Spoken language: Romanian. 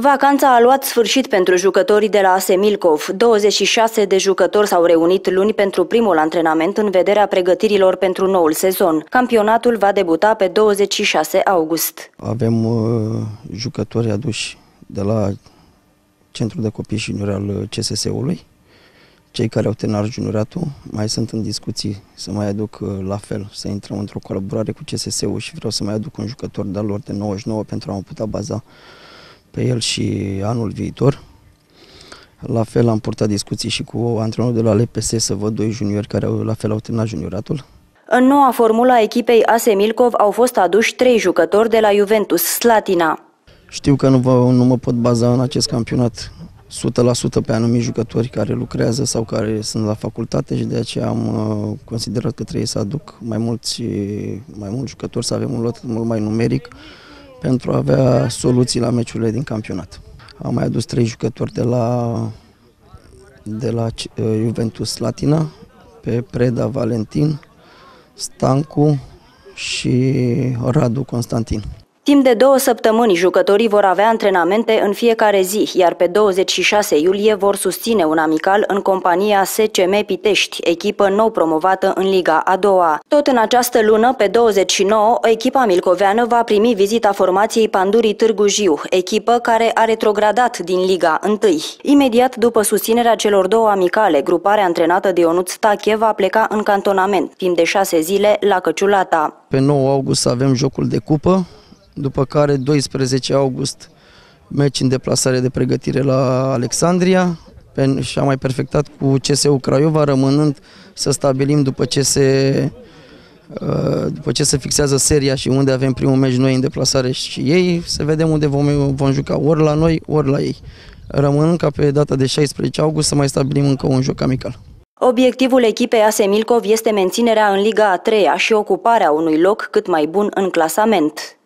Vacanța a luat sfârșit pentru jucătorii de la AS 26 de jucători s-au reunit luni pentru primul antrenament în vederea pregătirilor pentru noul sezon. Campionatul va debuta pe 26 august. Avem uh, jucători aduși de la Centrul de Copii și Juniori al uh, CSS-ului. Cei care au terminat junioriatul mai sunt în discuții să mai aduc uh, la fel, să intrăm într-o colaborare cu CSS-ul și vreau să mai aduc un jucător de-al lor de 99 pentru a mă putea baza pe el și anul viitor. La fel am purtat discuții și cu antrenorul de la LPS să văd doi juniori care au, la fel au terminat junioratul. În noua formulă a echipei ASE Milcov au fost aduși trei jucători de la Juventus Slatina. Știu că nu, vă, nu mă pot baza în acest campionat 100% pe anumiti jucători care lucrează sau care sunt la facultate și de aceea am uh, considerat că trebuie să aduc mai mulți, mai mulți jucători, să avem un lot mult mai numeric pentru a avea soluții la meciurile din campionat. Am mai adus trei jucători de la, de la uh, Juventus Latina, pe Preda Valentin, Stancu și Radu Constantin. Timp de două săptămâni, jucătorii vor avea antrenamente în fiecare zi, iar pe 26 iulie vor susține un amical în compania SCM Pitești, echipă nou promovată în Liga a doua. Tot în această lună, pe 29, echipa milcoveană va primi vizita formației Pandurii Târgu Jiu, echipă care a retrogradat din Liga 1. Imediat după susținerea celor două amicale, gruparea antrenată de Ionut Stache va pleca în cantonament, timp de șase zile, la Căciulata. Pe 9 august avem jocul de cupă, după care 12 august meci în deplasare de pregătire la Alexandria și am mai perfectat cu CSU Craiova, rămânând să stabilim după ce se uh, după ce se fixează seria și unde avem primul meci noi în deplasare și ei, să vedem unde vom, vom juca, ori la noi, ori la ei. Rămânând ca pe data de 16 august să mai stabilim încă un joc amical. Obiectivul echipei ASE Milcov este menținerea în Liga a treia și ocuparea unui loc cât mai bun în clasament.